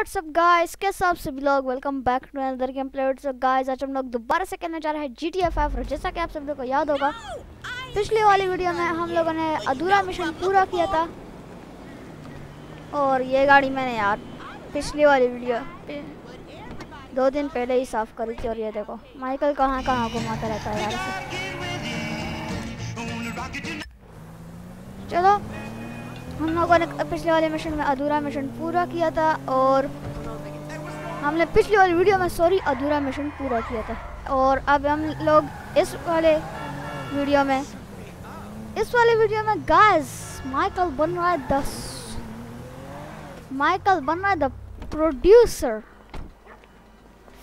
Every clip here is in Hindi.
व्हाट्सअप गाइस कैसे आप सभी लोग? Welcome back to another game play guys आज हम लोग दोबारा से करने जा रहे हैं जी टी एफ़ जैसा कि आप सभी लोग को याद होगा, पिछली वाली वीडियो में हम लोगों ने अधूरा मिशन पूरा किया था। और ये गाड़ी मैंने यार पिछली वाली वीडियो दो दिन पहले ही साफ़ करी थी। और ये देखो माइकल कहाँ कहाँ घुमाता रहता है यार। चलो हम लोगों ने पिछले वाले मिशन में अधूरा मिशन पूरा किया था और हमने पिछले वाली वीडियो में सॉरी अधूरा मिशन पूरा किया था। और अब हम लोग इस वाले वीडियो में, इस वाले वीडियो में गाइस माइकल बन रहा है दस माइकल बन रहा है द प्रोड्यूसर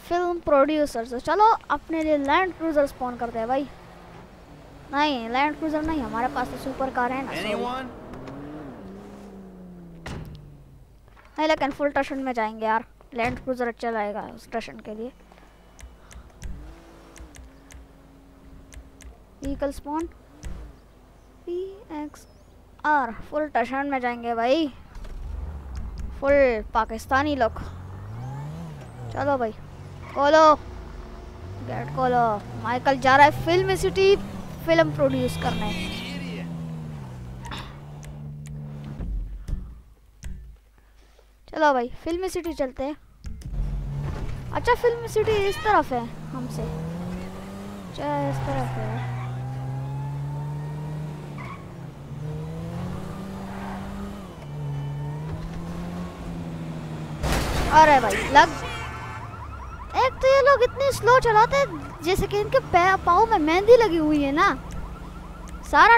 फ़िल्म प्रोड्यूसर तो चलो, अपने लिए लैंड क्रूजर स्पॉन करते हैं भाई। नहीं लैंड क्रूजर नहीं, हमारे पास तो सुपर कार है ना नहीं, लेकिन फुल टशन में जाएँगे यार। लैंड क्रूजर अच्छा रहेगा उस टशन के लिए। Vehicle spawn P X R full टशन में जाएँगे भाई। फुल पाकिस्तानी लोग। चलो भाई, खोलो। गेट खोलो। माइकल जा रहा है फ़िल्म सिटी फ़िल्म प्रोड्यूस करने। चलो भाई फ़िल्म सिटी चलते हैं। अच्छा फ़िल्म सिटी इस तरफ़ है हमसे। अच्छा इस तरफ़ है। अरे भाई, लग एक तो ये लोग इतने स्लो चलाते हैं, जैसे कि इनके पाँव में मेहंदी लगी हुई है ना। सारा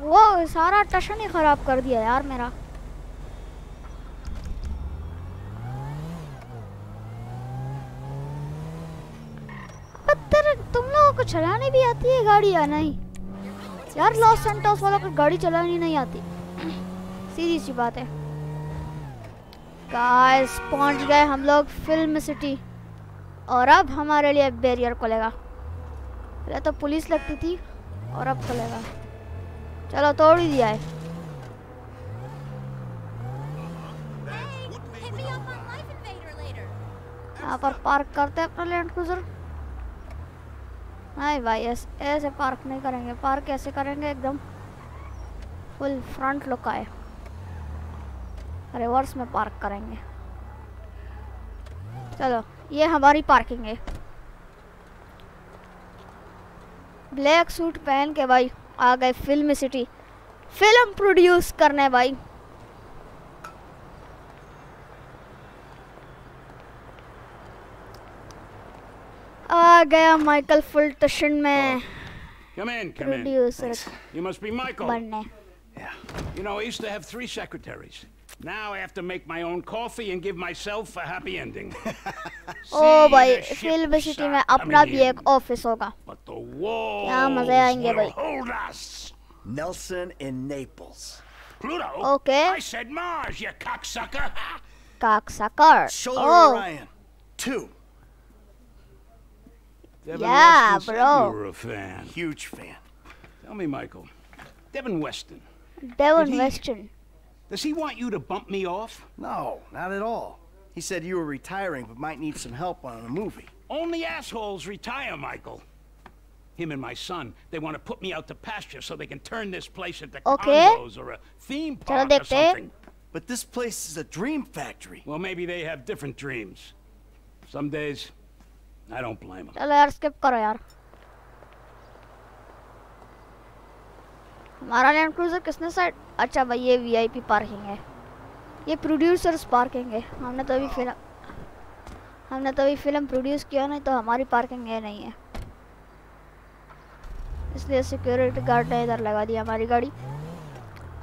वो सारा टशन ही खराब कर दिया यार मेरा तुम लोगों को चलानी भी आती है गाड़ी या नहीं? यार लॉस सेंटोस वालों को गाड़ी चलानी नहीं आती। सीधी सी बात है। गाइस पहुँच गए हम लोग फ़िल्म सिटी। और अब हमारे लिए बैरियर खुलेगा। पहले तो पुलिस लगती थी और अब खुलेगा। चलो तोड़ ही दिया है। यहाँ पर पार्क करते हैं अपना लैंड क्रूजर नहीं भाई, ऐसे ऐसे पार्क नहीं करेंगे। पार्क कैसे करेंगे, एकदम फुल फ्रंट लुक आए। रिवर्स में पार्क करेंगे। चलो, ये हमारी पार्किंग है। ब्लैक सूट पहन के भाई, आ गए फ़िल्म सिटी फ़िल्म प्रोड्यूस करने भाई आ गया माइकल फुल टशन में Come in, come in. You must be Michael. बनने Yeah. You know, I used to have three secretaries. Now I have to make my own coffee and give myself a happy ending. ओ भाई फ़िल्म सिटी में अपना भी एक ऑफ़िस होगा But the walls क्या मज़े आएँगे भाई hold us. Nelson in Naples. Pluto. Okay. I said Mars, you cocksucker. काकसाकर Shoulder O Orion. Two. Devin yeah, Weston bro. you were a fan. Huge fan. Tell me, Michael. Devin Weston. Devin he, Weston. Does he want you to bump me off? No, not at all. He said you were retiring but might need some help on a movie. Only assholes retire, Michael. Him and my son, they want to put me out to pasture so they can turn this place into okay. condos or a theme park or something. But this place is a dream factory. Well, maybe they have different dreams. Some days I don't blame them. चलो यार स्किप करो यार। हमारा लैंड क्रूजर किसने साइड अच्छा भाई, ये वीआईपी पार्किंग है। ये प्रोड्यूसर्स पार्किंग है। हमने तो अभी फ़िल्म हमने तो अभी फ़िल्म प्रोड्यूस किया, नहीं तो हमारी पार्किंग ये नहीं है। इसलिए सिक्योरिटी गार्ड ने इधर लगा दिया हमारी गाड़ी।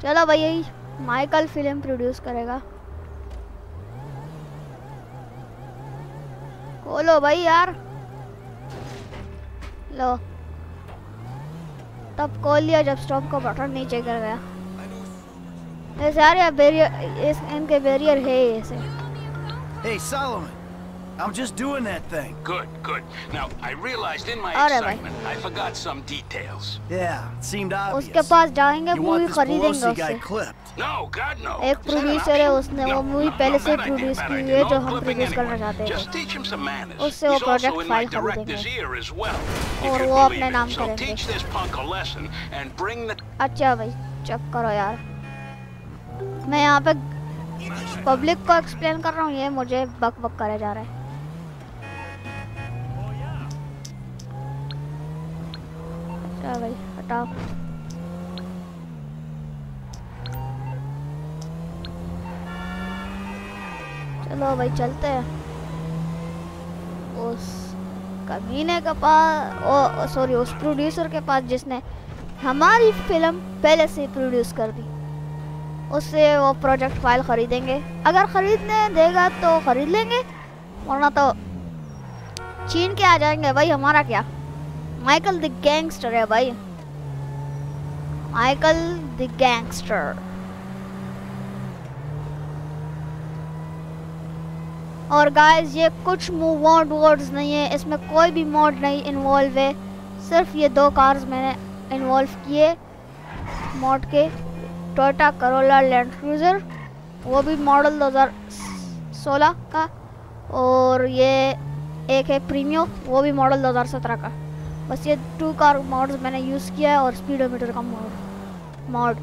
चलो भाई, यही माइकल फ़िल्म प्रोड्यूस करेगा। खोलो भाई यार लो तब कॉल लिया जब स्टॉप का बटन नीचे कर गया ऐसे यार यार बैरियर इस इनके बैरियर है ऐसे Hey, Solomon. I'm just doing that thing. Good, good. Now, I realized in my excitement, I forgot some details. Yeah, it seemed obvious. उसके पास जाएँगे मूवी खरीदेंगे उससे एक प्रोड्यूसर है उसने वो मूवी पहले से प्रोड्यूस की हुई है जो हम प्रोड्यूस करना चाहते हैं। उससे वो प्रोजेक्ट फ़ाइल खरीदेंगे। और वो अपने नाम करेंगे। अच्छा भाई चेक करो यार। मैं यहाँ पे पब्लिक को एक्सप्लेन कर रहा हूँ ये मुझे बक बक करे जा रहा है। चल भाई हटाओ। चलो भाई, चलते हैं। उस कमीने के पास, ओ सॉरी उस प्रोड्यूसर के पास जिसने हमारी फ़िल्म पहले से प्रोड्यूस कर दी। उससे वो प्रोजेक्ट फ़ाइल खरीदेंगे। अगर खरीदने देगा तो खरीद लेंगे, वरना तो छीन के आ जाएँगे। भाई, हमारा क्या? माइकल द गैंगस्टर है भाई। माइकल द गैंगस्टर और गाइस ये कुछ मूव ऑन वर्ड्स नहीं है। इसमें कोई भी मोड नहीं इन्वॉल्व है। सिर्फ़ ये दो कार्स मैंने इन्वॉल्व किए मॉड के। टोयोटा करोला लैंड क्रूज़र वो भी मॉडल 2016 का। और ये एक है प्रीमियो वो भी मॉडल 2017 का। बस ये टू कार मॉड्स मैंने यूज़ किया है और स्पीडोमीटर का मॉड मॉड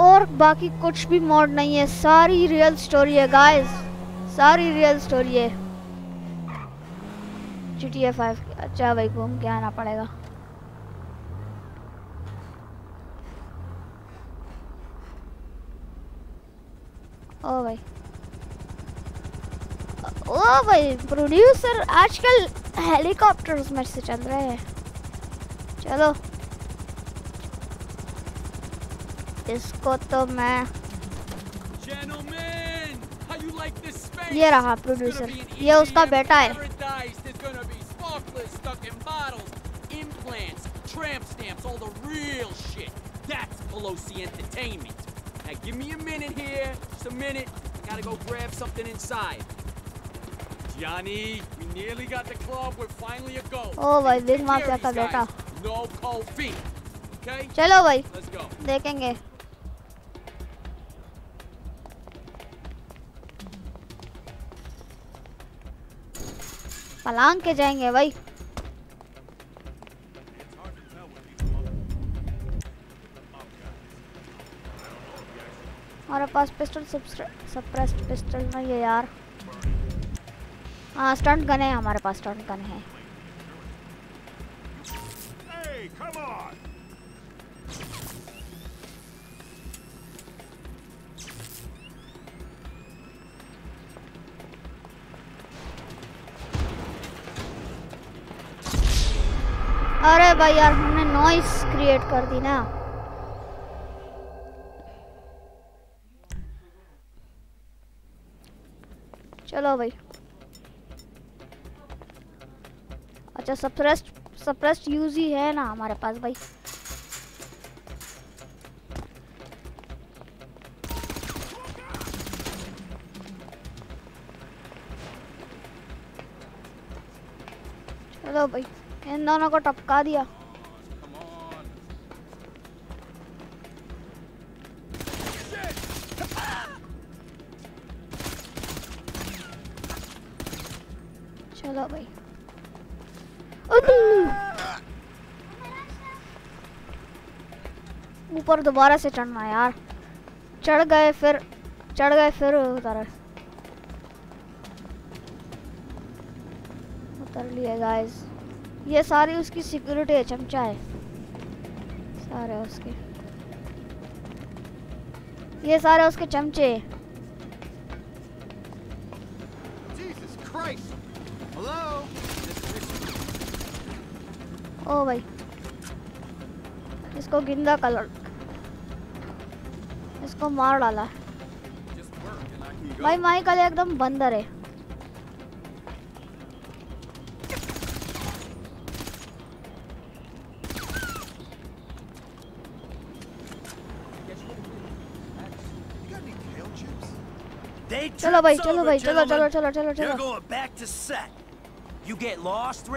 और बाकी कुछ भी मॉड नहीं है। सारी रियल स्टोरी है गाइस सारी रियल स्टोरी है। जी टी फाइव अच्छा भाई, घूम के आना पड़ेगा। ओ भाई। ओ भाई प्रोड्यूसर आजकल हेलीकॉप्टर्स में से चल रहे हैं। चलो। इसको तो मैं ये रहा It's producer gonna be an ये उसका EDM बेटा है paradise. There's gonna be sparklers stuck in bottles, implants, tramp stamps, all the real shit. That's Pelosi Entertainment. Now give me a minute here, just a minute. I gotta go grab something inside. Johnny, we nearly got the club. We're finally a go. ओ भाई Take big care mafia of का these बेटा guys. No cold feet. Okay? चलो भाई Let's go. देखेंगे पलांग के जाएँगे भाई। हमारे पास पिस्टल सप्रेस्ड पिस्टल नहीं है यार। हाँ स्टंट गन है हमारे पास स्टंट गन है। Hey, अरे भाई यार, हमने नॉइस क्रिएट कर दी ना। चलो भाई। अच्छा सप्रेस्ड सप्रेस्ड यूज़ ही है ना हमारे पास भाई। चलो भाई। इन दोनों को टपका दिया। चलो भाई। ऊपर दोबारा से चढ़ना यार। चढ़ गए फिर, चढ़ गए फिर उतर उतर लिए गाइस ये सारी उसकी सिक्योरिटी है चमचा है। सारे उसके। ये सारे उसके चमचे? ओ भाई। इसको गिंदा कलर। इसको मार डाला. भाई माइकल एकदम बंदर है। चलो भाई चलो भाई चलो चलो चलो चलो चलो going back to set. You get lost,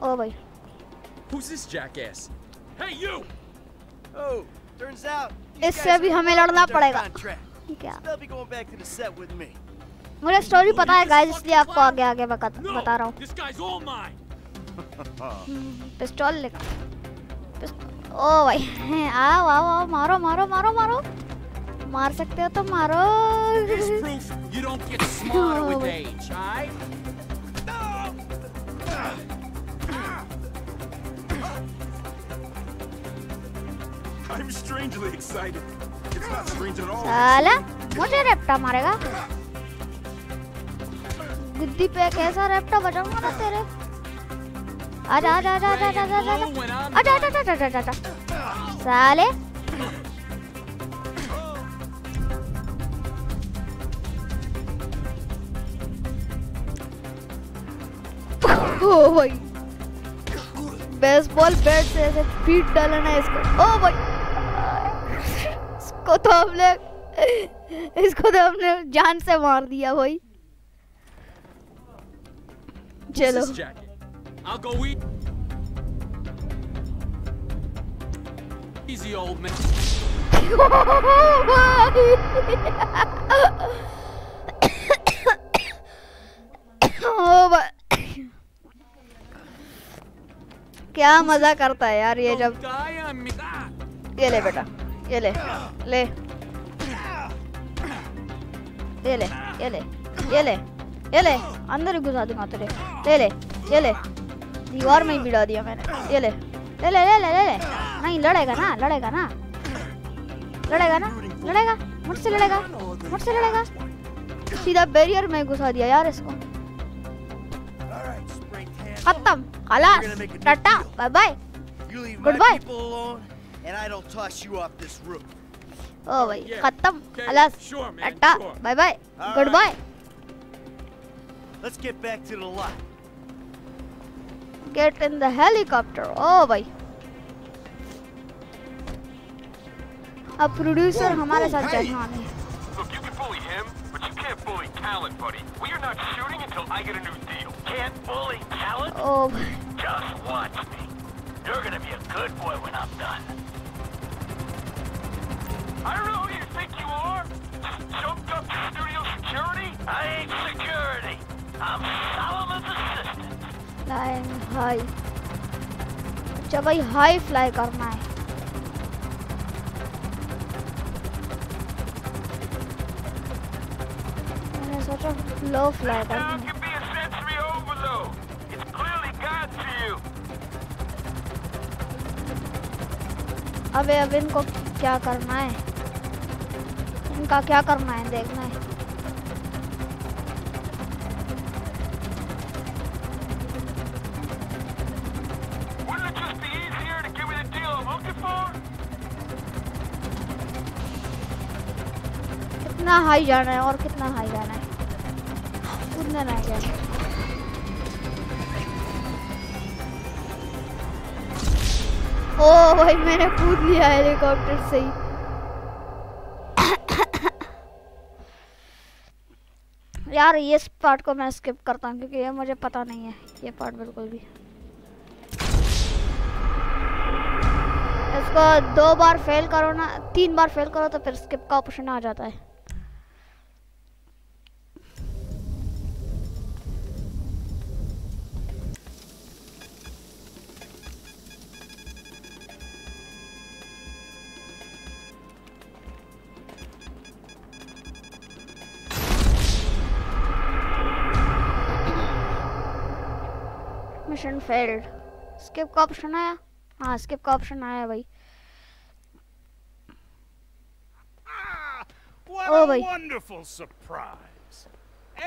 ओ भाई Who's this jackass? Hey, you! Oh, turns out इससे भी हमें लड़ना पड़ेगा. क्या They'll be going back to the set with me. मुझे स्टोरी पता है गाइस इसलिए आपको आगे आगे बता बता रहा हूँ This guy's all mine! Pistol ले पिस- ओ भाई आओ आओ आओ मारो मारो मारो मारो मार सकते हो तो मारो। मुझे रेप्टा मारेगा? बुद्धि पे कैसा रेप्टा बचाऊँगा ना तेरे? आजा आजा आजा आजा आजा आजा आजा। आजा आजा आजा ओ भाई। बेसबॉल बैट से ऐसे फीट डालना इसको। ओ भाई। इसको तो हमने इसको तो हमने जान से मार दिया भाई। चलो? Easy, old man. ओ भाई। क्या मज़ा करता है यार ये जब me. Ah! ये ले बेटा ये ले ले। ये ले ये ले ये ले ये ले। अंदर ही घुसा दूँगा तेरे ले ले ये ले। दीवार में ही भिड़ा दिया मैंने। ये ले ले ले ले ले ले ले। नहीं लड़ेगा ना लड़ेगा ना। लड़ेगा ना लड़ेगा मुझसे लड़ेगा मुझसे लड़ेगा। सीधा बैरियर में घुसा दिया यार इसको। खत्म। खलास Tata bye bye You leave my Goodbye. people alone, and I don't toss you off this roof. ओ भाई Yeah. खत्म Okay, खलास sure, man, Tata sure. Bye bye All good bye Let's get back to the lot. Get in the helicopter ओ भाई अब प्रोड्यूसर हमारे साथ hey! चलना नहीं Look, you can bully him, but you can't bully talent, buddy. We are not shooting until I get a new deal. Can't bully talent? ओ भाई Just watch me. You're gonna be a good boy when I'm done. I don't know who you think you are. Just jumped up to studio security? I ain't security. I'm Solomon's assistant. Flying high अच्छा भाई हाई फ्लाई करना है मैंने सोचा लो फ्लाई Now करना है अबे, अब इनको क्या करना है? इनका क्या करना है? देखना है? कितना हाई जाना है और कितना हाई जाना है? कूदना ना क्या ओ भाई, मैंने कूद लिया हेलीकॉप्टर से ही। यार, ये पार्ट को मैं स्किप करता हूँ, क्योंकि ये मुझे पता नहीं है, ये पार्ट बिल्कुल भी। इसको दो बार फेल करो ना, तीन बार फेल करो तो फिर स्किप का ऑप्शन आ जाता है। मिशन फेल्ड स्किप का ऑप्शन आया हाँ स्किप का ऑप्शन आया भाई Ah, what Oh, a boy. wonderful surprise.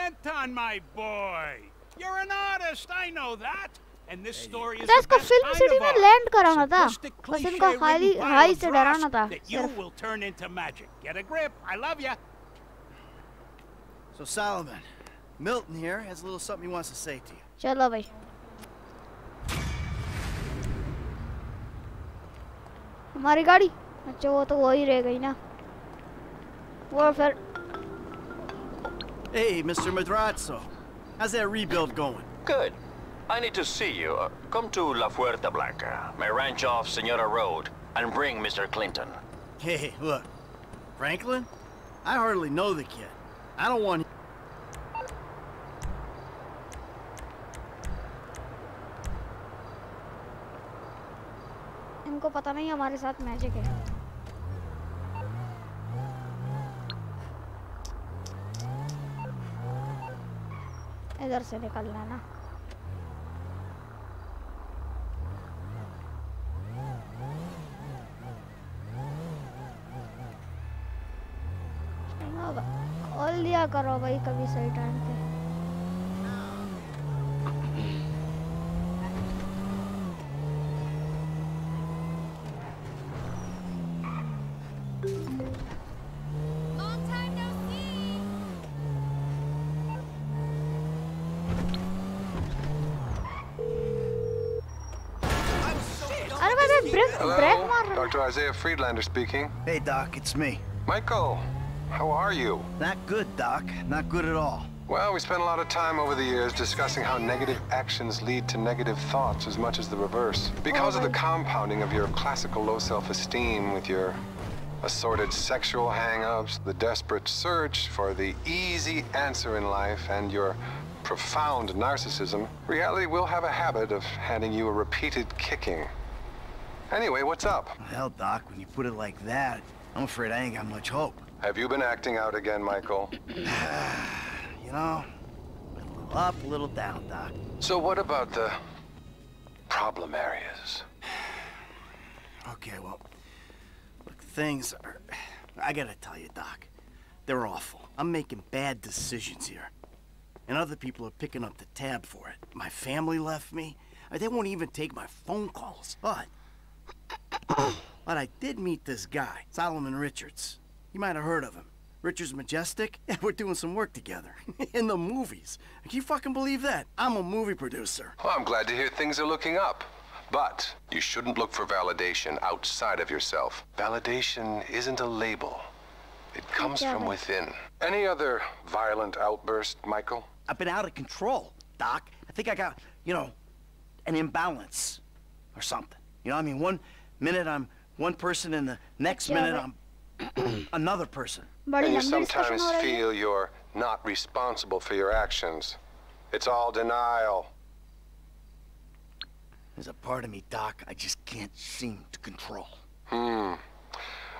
Anton, my boy. You're an artist, I know that. And this story is अच्छा the इसको best film kind city of में art. लैंड कराना था Sadistic, बस इनको cliche-ridden high pile high of से dross डराना था That you सिर्फ will turn into magic. Get a grip. I love ya. So Solomon, Milton here has a little something he wants to say to you. चलो भाई हमारी गाड़ी अच्छा वो तो वो ही रह गई ना वो फिर Hey, Mr. Madrazo. How's that rebuild going? Good. I need to see you. Uh, come to La Fuerta Blanca, my ranch off Senora Road, and bring Mr. Clinton. Hey, look. Franklin? I hardly know the kid. I don't want... पता नहीं, हमारे साथ मैजिक है। इधर से निकलना ना खोल दिया करो भाई कभी सही टाइम पे। Hello? Dr. Isaiah Friedlander speaking. Hey, Doc, it's me. Michael, how are you? Not good, Doc. Not good at all. Well, we spent a lot of time over the years discussing how negative actions lead to negative thoughts as much as the reverse. Because oh, of the compounding of your classical low self-esteem with your assorted sexual hang-ups, the desperate search for the easy answer in life, and your profound narcissism, reality will have a habit of handing you a repeated kicking. Anyway, what's up? Hell, Doc, when you put it like that, I'm afraid I ain't got much hope. Have you been acting out again, Michael? You know, a little up, a little down, Doc. So what about the problem areas? Okay, well, look, things are... I gotta tell you, Doc, they're awful. I'm making bad decisions here. And other people are picking up the tab for it. My family left me. They won't even take my phone calls. But... but I did meet this guy, Solomon Richards. You might have heard of him. Richards Majestic? Yeah, we're doing some work together. In the movies. Can you fucking believe that? I'm a movie producer. Well, I'm glad to hear things are looking up. But you shouldn't look for validation outside of yourself. Validation isn't a label. It comes from it. within. Any other violent outburst, Michael? I've been out of control, Doc. I think I got, you know, an imbalance or something. You know, what I mean, one minute I'm one person and the next minute I'm another person. And you sometimes feel you're not responsible for your actions. It's all denial. There's a part of me, Doc, I just can't seem to control. Hmm.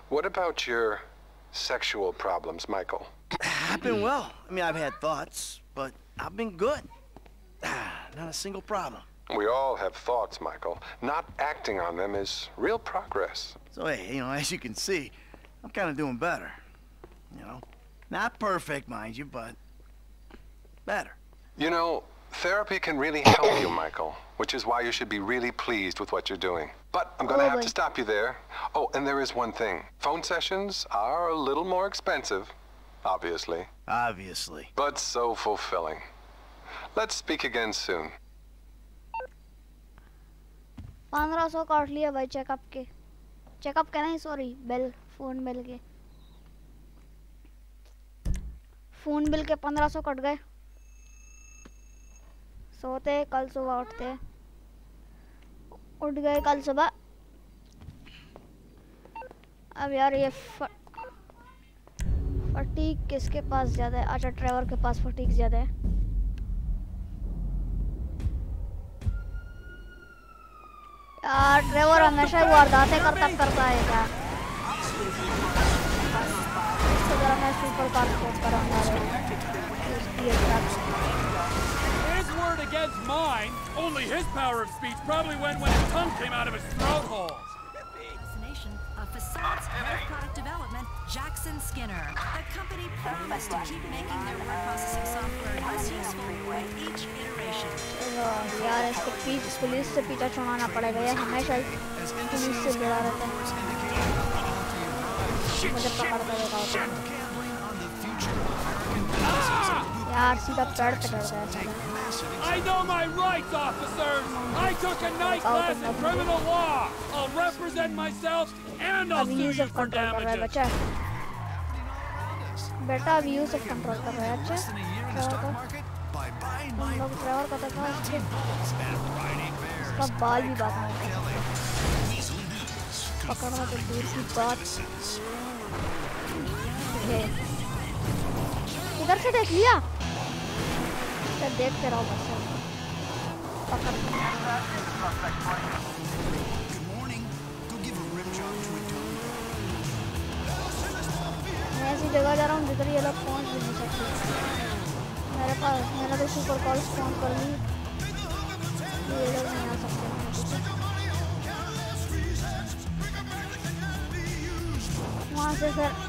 What about your sexual problems, Michael? I've been well. I mean, I've had thoughts, but I've been good. Not a single problem. We all have thoughts, Michael. Not acting on them is real progress. So, hey, you know, as you can see, I'm kind of doing better. You know, not perfect, mind you, but better. You know, therapy can really help you, Michael, which is why you should be really pleased with what you're doing. But I'm gonna Oh, have to stop you there. Oh, and there is one thing. Phone sessions are a little more expensive, obviously, Obviously. but so fulfilling. Let's speak again soon. पंद्रह सौ काट लिया भाई चेकअप के। चेकअप के नहीं सॉरी बिल फ़ोन बिल के। फ़ोन बिल के पंद्रह सौ कट गए। सोते, कल सुबह उठते। उठ गए कल सुबह। अब यार ये फटीक किसके पास ज़्यादा है? अच्छा ड्राइवर के पास फटीक ज़्यादा है। यार ड्राइवर हमेशा ही वारदातें करता करता है क्या इससे जरा मैं सुपर कार फोन कराऊंगा रे His word against mine. Only his power of speech probably went when his tongue came out of his throat hole. Destination of Facades Hair Product Development, Jackson Skinner. The company promised to keep making their word processing software less useful with each iteration. चलो यार इसको पीछ पुलिस से पीछा छुड़ाना पड़ेगा ये हमेशा ही पुलिस से जुड़ा रहता है मुझे पकड़ करेगा वो तो। यार सीधा पेड़ पे डर गया I know my rights, officers. I took a night class in criminal law. I'll represent myself and I'll sue you for control कर रहा है damages. बच्चा बेटा अभी यूसुफ कंट्रोल कर रहा है अच्छा हम लोग ड्राइवर को देखा उसके उसका बाल भी बात नहीं पकड़ना तो दूर की बात है इधर से देख लिया तो देखते रहो बस मैं ऐसी जगह जा रहा हूँ जिधर ये लोग पहुँच भी नहीं सकते मेरे पास मैंने तो सुपर कॉल स्पॉन कर ली ये लोग नहीं आ सकते वहाँ से फिर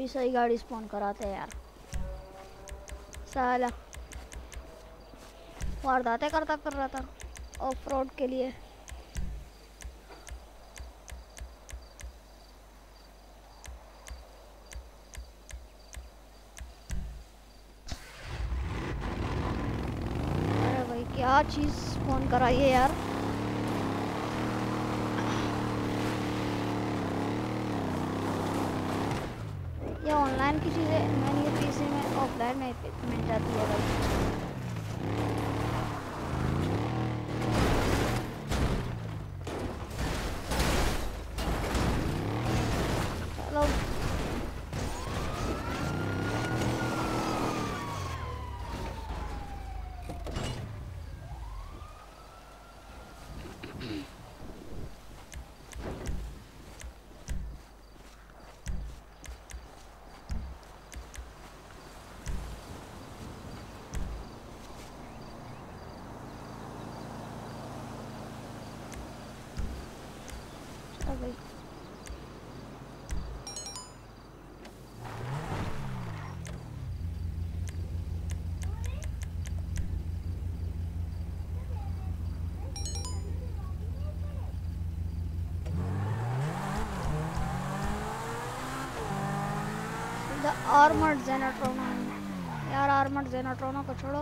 अभी सही गाड़ी स्पॉन कराते हैं यार। साला। वारदातें करता कर रहा था ऑफ़ रोड के लिए। अरे भाई, क्या चीज़ स्पॉन कराई है यार? ये ऑनलाइन की चीज़ें मैंने ये में ऑफलाइन में मिल जाती है भाई चलो चलो भाई द आर्मर्ड जेनाट्रोनो यार आर्मर्ड जेनाट्रोनो को छोड़ो।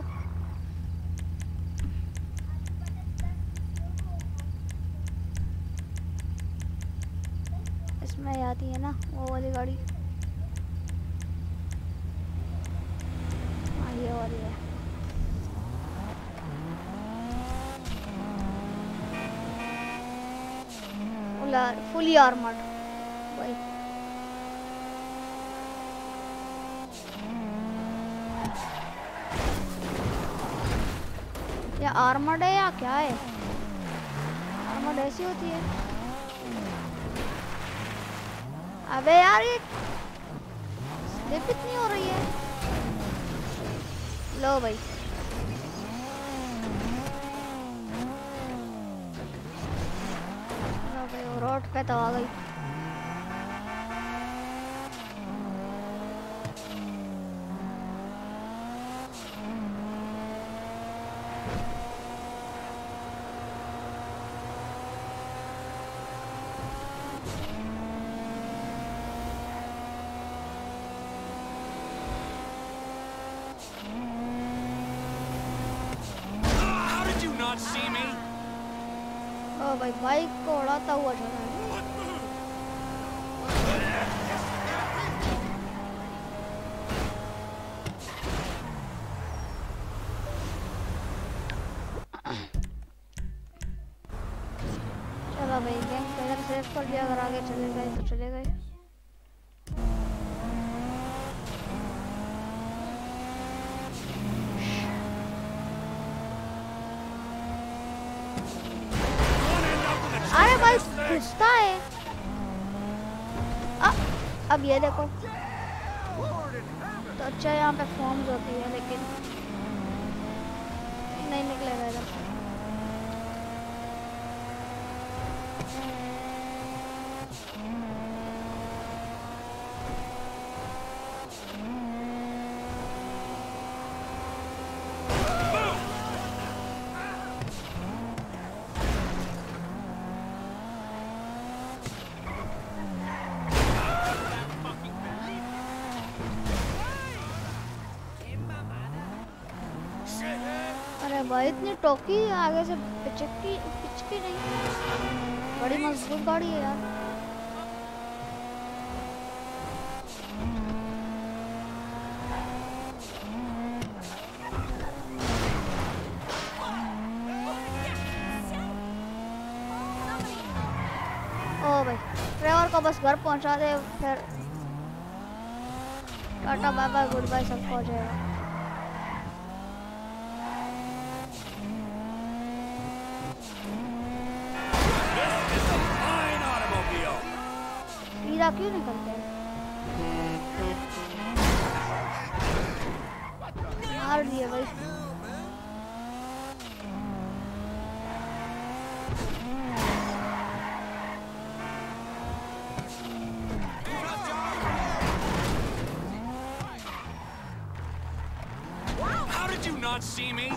इसमें आती है ना, वो वाली गाड़ी। हाँ ये वाली है। फुली आर्मर्ड भाई ये आर्मर्ड है या क्या है? आर्मर्ड ऐसी होती है। अबे यार, ये स्लिप इतनी हो रही है। लो भाई। लो भाई रोड पे तो आ गई। बाइक को उड़ाता हुआ चला है चलो भाई गैंग को इधर सेव कर लिया अगर आगे चले गए तो चले गए अरे भाई घुसता है आ, अब ये देखो। तो अच्छा यहाँ पे फॉर्म्स होती है लेकिन नहीं निकलेगा इधर से। अरे भाई, इतनी टोकी आगे से पिचकी पिचकी नहीं। बड़ी मज़बूत गाड़ी है यार। ओ भाई ट्रेवर को बस घर पहुँचा दे, फिर Tata bye bye, goodbye, सब हो जाएगा। सीधा क्यों निकलते हैं मार दिए भाई How did you not see me?